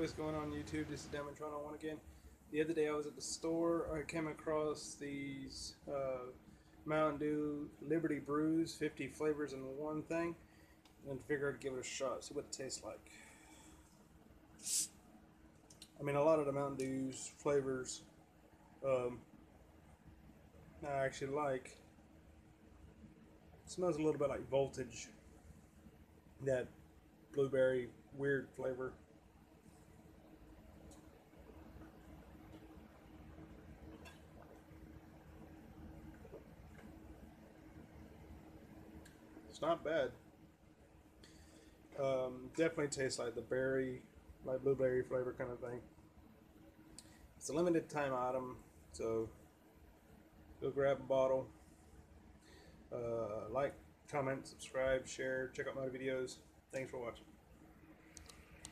what's going on YouTube? This is Diamondtron one again. The other day I was at the store. I came across these uh, Mountain Dew Liberty Brews, 50 flavors in one thing, and figured I'd give it a shot, see what it tastes like. I mean, a lot of the Mountain Dew's flavors um, I actually like. It smells a little bit like Voltage, that blueberry weird flavor. Not bad. Um, definitely tastes like the berry, like blueberry flavor kind of thing. It's a limited time item, so go grab a bottle. Uh, like, comment, subscribe, share, check out my videos. Thanks for watching.